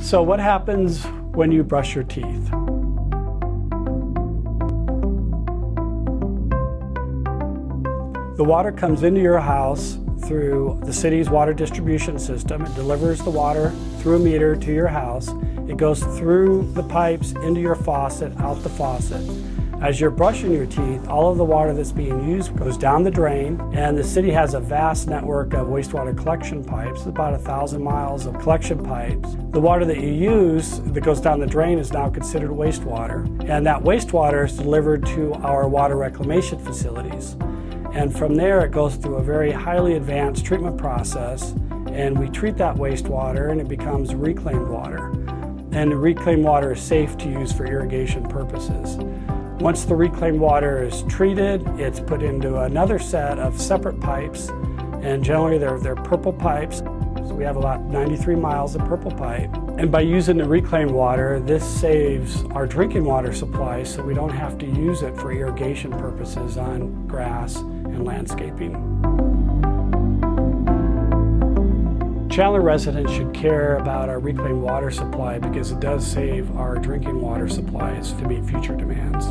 So what happens when you brush your teeth? The water comes into your house through the city's water distribution system. It delivers the water through a meter to your house. It goes through the pipes into your faucet, out the faucet. As you're brushing your teeth, all of the water that's being used goes down the drain, and the city has a vast network of wastewater collection pipes, about a thousand miles of collection pipes. The water that you use that goes down the drain is now considered wastewater, and that wastewater is delivered to our water reclamation facilities. And from there, it goes through a very highly advanced treatment process, and we treat that wastewater and it becomes reclaimed water. And the reclaimed water is safe to use for irrigation purposes. Once the reclaimed water is treated, it's put into another set of separate pipes, and generally they're, they're purple pipes. So we have about 93 miles of purple pipe. And by using the reclaimed water, this saves our drinking water supply so we don't have to use it for irrigation purposes on grass and landscaping. Chandler residents should care about our reclaimed water supply because it does save our drinking water supplies to meet future demands.